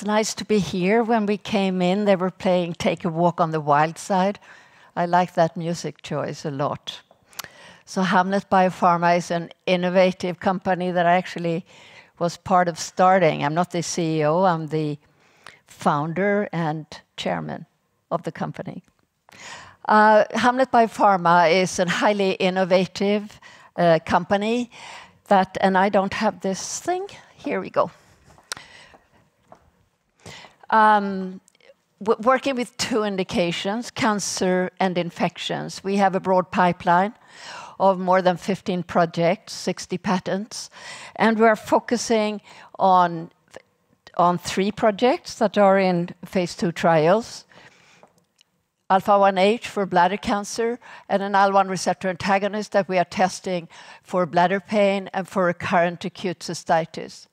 It's nice to be here. When we came in, they were playing Take a Walk on the Wild Side. I like that music choice a lot. So Hamlet Biopharma is an innovative company that I actually was part of starting. I'm not the CEO, I'm the founder and chairman of the company. Uh, Hamlet Biopharma is a highly innovative uh, company that, and I don't have this thing. Here we go. Um, working with two indications, cancer and infections. We have a broad pipeline of more than 15 projects, 60 patents, and we are focusing on on three projects that are in phase two trials. Alpha-1H for bladder cancer and an IL-1 receptor antagonist that we are testing for bladder pain and for recurrent acute cystitis.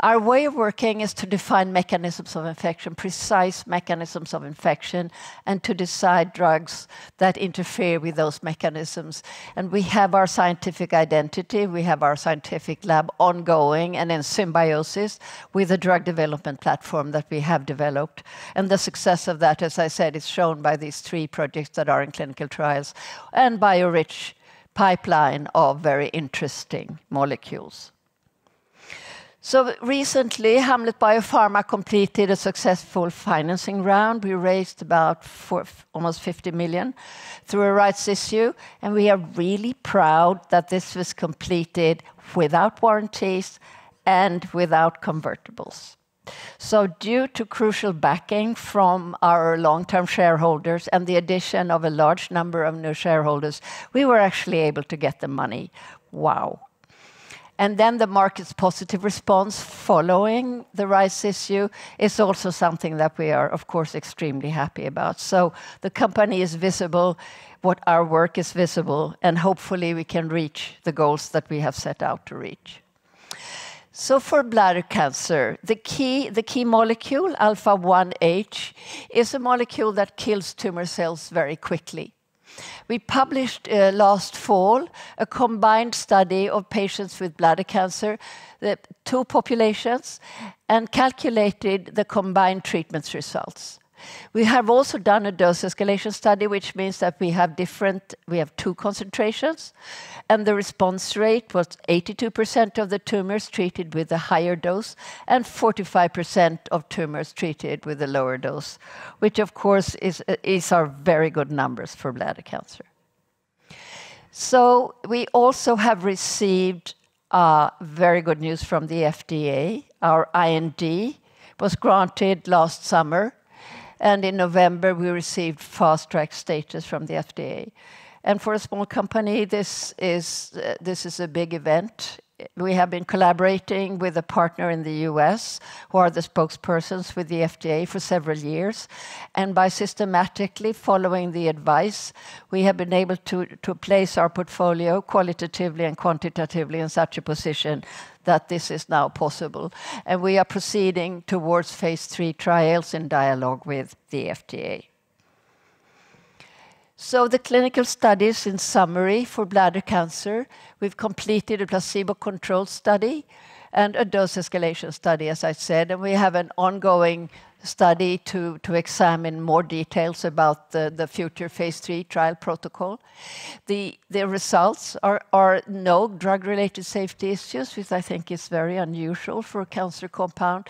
Our way of working is to define mechanisms of infection, precise mechanisms of infection, and to decide drugs that interfere with those mechanisms. And we have our scientific identity, we have our scientific lab ongoing and in symbiosis with the drug development platform that we have developed. And the success of that, as I said, is shown by these three projects that are in clinical trials and by a rich pipeline of very interesting molecules. So recently, Hamlet Biopharma completed a successful financing round. We raised about almost 50 million through a rights issue, and we are really proud that this was completed without warranties and without convertibles. So due to crucial backing from our long-term shareholders and the addition of a large number of new shareholders, we were actually able to get the money. Wow! And then the market's positive response following the rights issue is also something that we are, of course, extremely happy about. So the company is visible, what our work is visible, and hopefully we can reach the goals that we have set out to reach. So for bladder cancer, the key, the key molecule, alpha-1H, is a molecule that kills tumor cells very quickly. We published uh, last fall a combined study of patients with bladder cancer, the two populations, and calculated the combined treatments results. We have also done a dose escalation study, which means that we have different, we have two concentrations, and the response rate was 82% of the tumors treated with a higher dose and 45% of tumors treated with a lower dose, which of course is, is our very good numbers for bladder cancer. So we also have received uh, very good news from the FDA. Our IND was granted last summer and in November, we received fast track status from the FDA. And for a small company, this is, uh, this is a big event. We have been collaborating with a partner in the US who are the spokespersons with the FDA for several years. And by systematically following the advice, we have been able to, to place our portfolio qualitatively and quantitatively in such a position that this is now possible. And we are proceeding towards phase three trials in dialogue with the FDA. So the clinical studies in summary for bladder cancer, we've completed a placebo-controlled study and a dose escalation study, as I said, and we have an ongoing study to, to examine more details about the, the future phase three trial protocol. The, the results are, are no drug-related safety issues, which I think is very unusual for a cancer compound.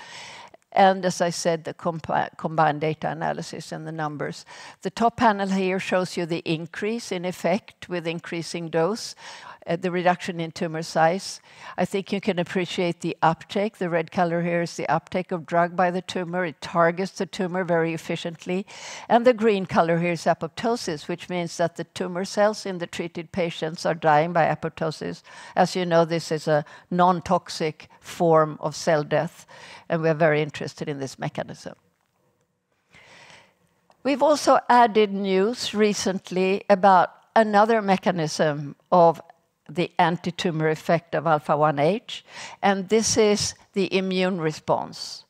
And as I said, the combined data analysis and the numbers. The top panel here shows you the increase in effect with increasing dose uh, the reduction in tumor size. I think you can appreciate the uptake. The red color here is the uptake of drug by the tumor. It targets the tumor very efficiently. And the green color here is apoptosis, which means that the tumor cells in the treated patients are dying by apoptosis. As you know, this is a non-toxic form of cell death, and we're very interested in this mechanism. We've also added news recently about another mechanism of the anti-tumor effect of alpha-1H, and this is the immune response.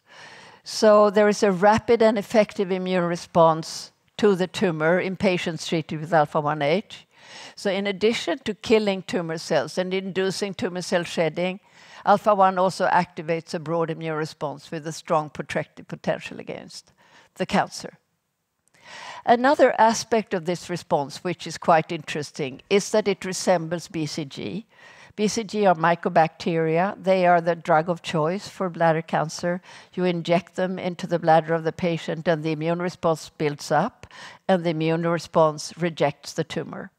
So there is a rapid and effective immune response to the tumor in patients treated with alpha-1H. So in addition to killing tumor cells and inducing tumor cell shedding, alpha-1 also activates a broad immune response with a strong protective potential against the cancer. Another aspect of this response, which is quite interesting, is that it resembles BCG. BCG are mycobacteria. They are the drug of choice for bladder cancer. You inject them into the bladder of the patient, and the immune response builds up, and the immune response rejects the tumor.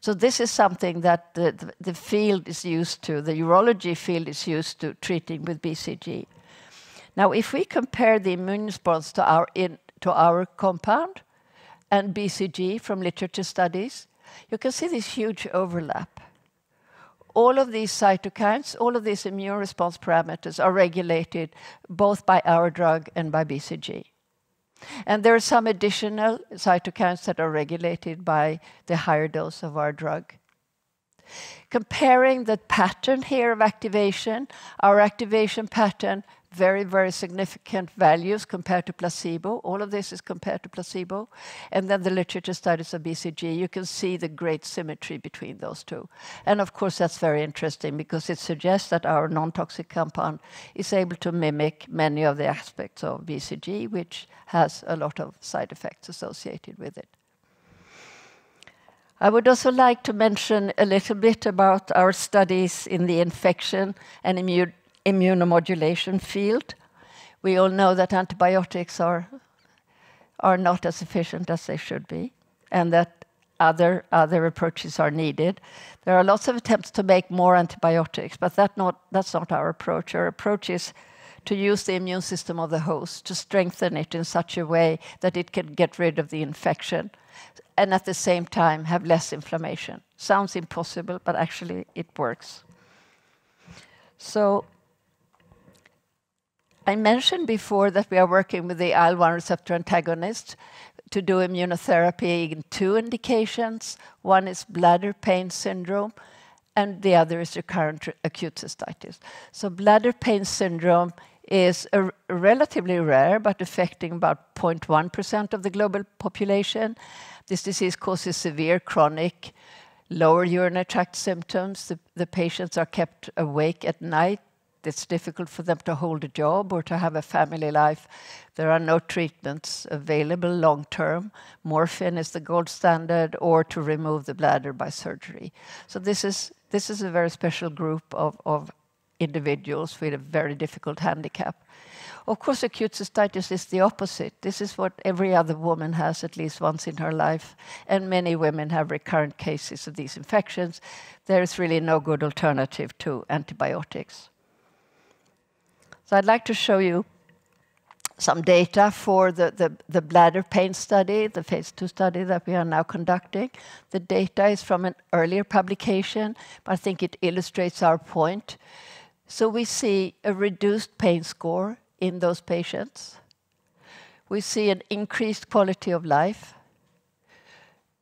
So this is something that the, field is used to, the urology field is used to treating with BCG. Now, if we compare the immune response to our, to our compound and BCG from literature studies, you can see this huge overlap all of these cytokines, all of these immune response parameters are regulated both by our drug and by BCG. And there are some additional cytokines that are regulated by the higher dose of our drug. Comparing the pattern here of activation, our activation pattern very, very significant values compared to placebo. All of this is compared to placebo. And then the literature studies of BCG, you can see the great symmetry between those two. And of course, that's very interesting because it suggests that our non-toxic compound is able to mimic many of the aspects of BCG, which has a lot of side effects associated with it. I would also like to mention a little bit about our studies in the infection and immune immunomodulation field. We all know that antibiotics are, are not as efficient as they should be, and that other, other approaches are needed. There are lots of attempts to make more antibiotics, but that not, that's not our approach. Our approach is to use the immune system of the host, to strengthen it in such a way that it can get rid of the infection and at the same time have less inflammation. Sounds impossible, but actually it works. So I mentioned before that we are working with the IL-1 receptor antagonist to do immunotherapy in two indications. One is bladder pain syndrome, and the other is recurrent acute cystitis. So bladder pain syndrome is a relatively rare, but affecting about 0.1% of the global population. This disease causes severe chronic lower urinary tract symptoms. The, the patients are kept awake at night it's difficult for them to hold a job or to have a family life. There are no treatments available long term. Morphine is the gold standard, or to remove the bladder by surgery. So this is this is a very special group of, of individuals with a very difficult handicap. Of course, acute cystitis is the opposite. This is what every other woman has at least once in her life, and many women have recurrent cases of these infections. There is really no good alternative to antibiotics. So I'd like to show you some data for the, the, the, bladder pain study, the phase two study that we are now conducting. The data is from an earlier publication, but I think it illustrates our point. So we see a reduced pain score in those patients. We see an increased quality of life.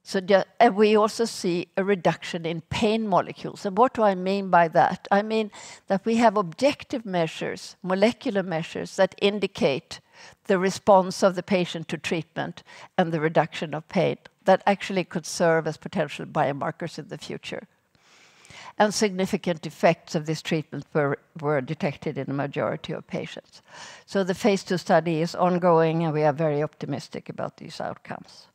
So and we also see a reduction in pain molecules. And what do I mean by that? I mean that we have objective measures, molecular measures, that indicate the response of the patient to treatment and the reduction of pain that actually could serve as potential biomarkers in the future. And significant effects of this treatment were, were detected in the majority of patients. So the phase two study is ongoing, and we are very optimistic about these outcomes.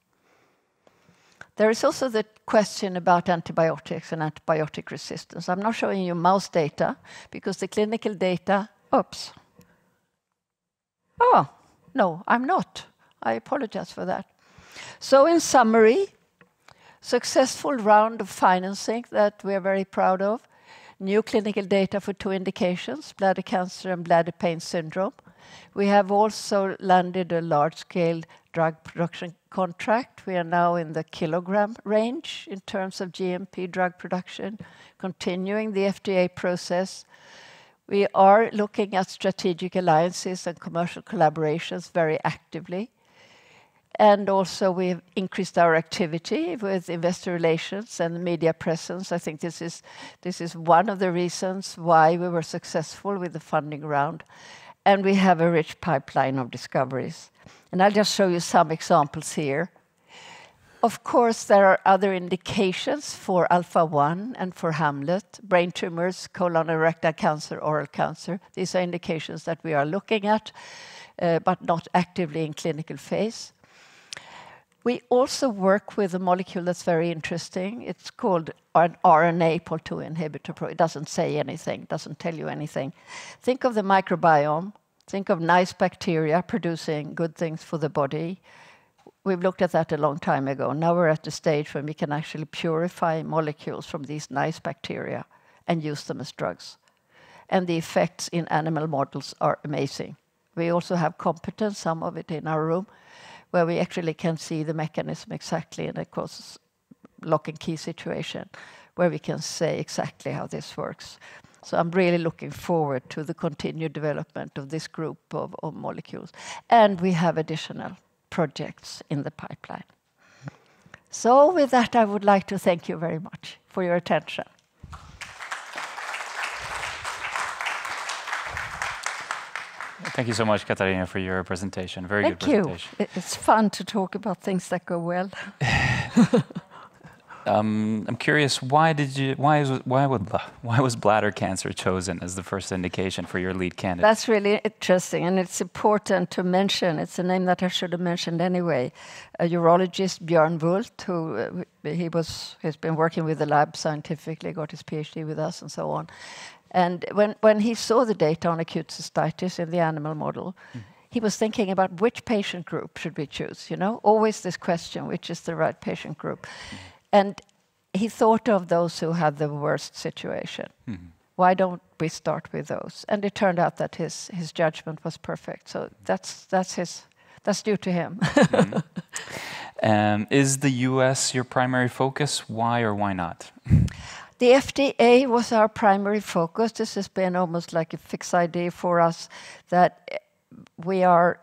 There is also the question about antibiotics and antibiotic resistance. I'm not showing you mouse data because the clinical data, oops. Oh, no, I'm not. I apologize for that. So in summary, successful round of financing that we are very proud of. New clinical data for two indications, bladder cancer and bladder pain syndrome. We have also landed a large-scale drug production contract. We are now in the kilogram range in terms of GMP drug production, continuing the FDA process. We are looking at strategic alliances and commercial collaborations very actively. And also, we've increased our activity with investor relations and media presence. I think this is, this is one of the reasons why we were successful with the funding round. And we have a rich pipeline of discoveries. And I'll just show you some examples here. of course, there are other indications for alpha-1 and for Hamlet, brain tumors, colon rectal cancer, oral cancer. These are indications that we are looking at, uh, but not actively in clinical phase. We also work with a molecule that's very interesting. It's called an RNA Pol II inhibitor. It doesn't say anything, doesn't tell you anything. Think of the microbiome. Think of nice bacteria producing good things for the body. We've looked at that a long time ago. Now we're at the stage when we can actually purify molecules from these nice bacteria and use them as drugs. And the effects in animal models are amazing. We also have competence, some of it in our room, where we actually can see the mechanism exactly in a lock and key situation, where we can say exactly how this works. I'm really looking forward to the continued development of this group of molecules. And we have additional projects in the pipeline. So with that, I would like to thank you very much for your attention. Thank you so much, Catharina, for your presentation. Very good presentation. Thank you. It's fun to talk about things that go well. Um, I'm curious, why did you? Why is why would why was bladder cancer chosen as the first indication for your lead candidate? That's really interesting, and it's important to mention. It's a name that I should have mentioned anyway. A urologist, Björn Wullt, uh, he was, has been working with the lab scientifically, got his PhD with us, and so on. And when when he saw the data on acute cystitis in the animal model. Mm. He was thinking about which patient group should we choose. You know always this question, which is the right patient group? Mm. And he thought of those who had the worst situation. Mm-hmm. Why don't we start with those? And it turned out that his his judgment was perfect. So mm-hmm. that's that's, his, that's due to him. Mm-hmm. Um, is the U.S. your primary focus? Why or why not? The FDA was our primary focus. This has been almost like a fixed idea for us that eh, we are,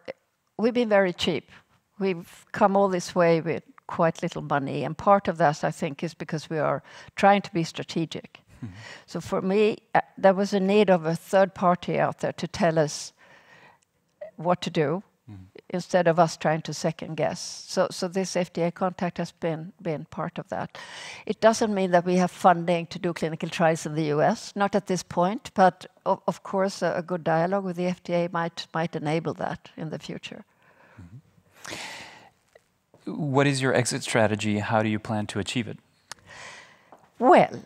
we've been very cheap. We've come all this way with quite little money, and part of that, I think, is because we are trying to be strategic. Mm-hmm. So for me, uh, there was a need of a third party out there to tell us what to do. Mm-hmm. Instead of us trying to second guess. So, so this FDA contact has been been part of that. It doesn't mean that we have funding to do clinical trials in the U.S., not at this point, but of course, a good dialogue with the FDA might, might enable that in the future. What is your exit strategy? How do you plan to achieve it? Well,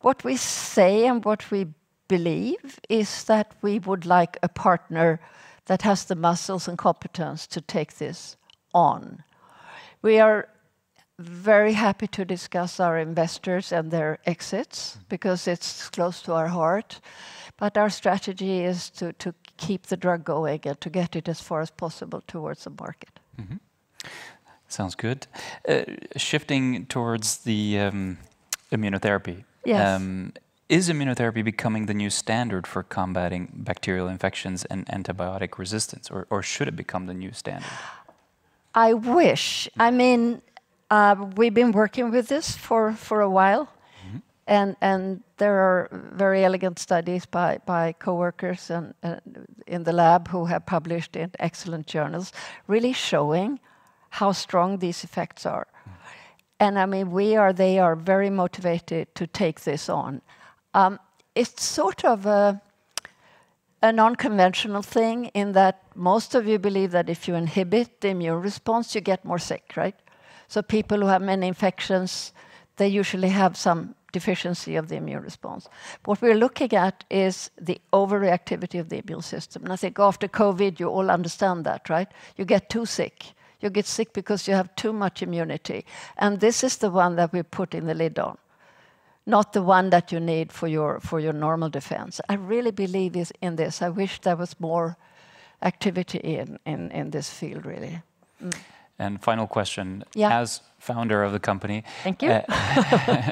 what we say and what we believe is that we would like a partner that has the muscles and competence to take this on. We are very happy to discuss our investors and their exits mm-hmm. because it's close to our heart. But our strategy is to keep the drug going and to get it as far as possible towards the market. Mm-hmm. Sounds good. Uh, shifting towards the um, immunotherapy. Yes. Um, is immunotherapy becoming the new standard for combating bacterial infections and antibiotic resistance, or should it become the new standard? I wish. I mm-hmm. mean, uh, we've been working with this for for a while. Mm-hmm. And and there are very elegant studies by by coworkers in the lab who have published in excellent journals, really showing how strong these effects are. And I mean, we are, they are very motivated to take this on. Um, it's sort of a non-conventional thing in that most of you believe that if you inhibit the immune response, you get more sick, right? So people who have many infections, they usually have some deficiency of the immune response. What we're looking at is the overreactivity of the immune system. And I think after COVID, you all understand that, right? You get too sick. You get sick because you have too much immunity. And this is the one that we're putting the lid on, not the one that you need for your for your normal defense. I really believe in this. I wish there was more activity in this field, really. Mm. And final question. Yeah. As founder of the company. Thank you. Uh,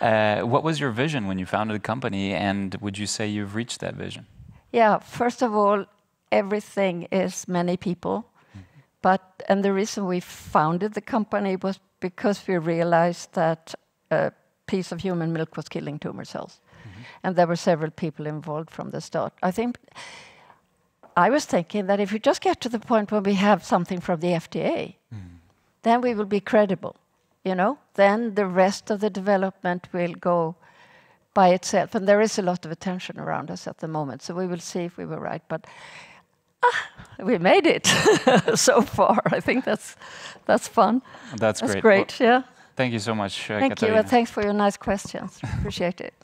uh, what was your vision when you founded the company, and would you say you've reached that vision? Yeah. First of all, everything is many people. But and the reason we founded the company was because we realized that a piece of human milk was killing tumor cells. Mm-hmm. And there were several people involved from the start. I think I was thinking that if we just get to the point where we have something from the FDA. Mm. then we will be credible. You know, then the rest of the development will go by itself. And there is a lot of attention around us at the moment, so we will see if we were right. But ah, we made it so far. I think that's that's fun. That's, great. That's great. great. Well, yeah. thank you so much, uh, Thank you, Catharina. and thanks for your nice questions. Appreciate it.